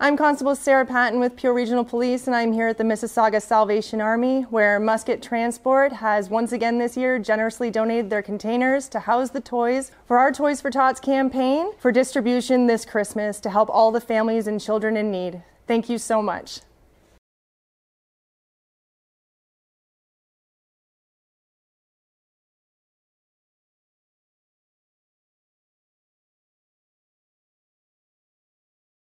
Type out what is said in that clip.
I'm Constable Sarah Patten with Peel Regional Police, and I'm here at the Mississauga Salvation Army, where Musket Transport has once again this year generously donated their containers to house the toys for our Toys for Tots campaign for distribution this Christmas to help all the families and children in need. Thank you so much.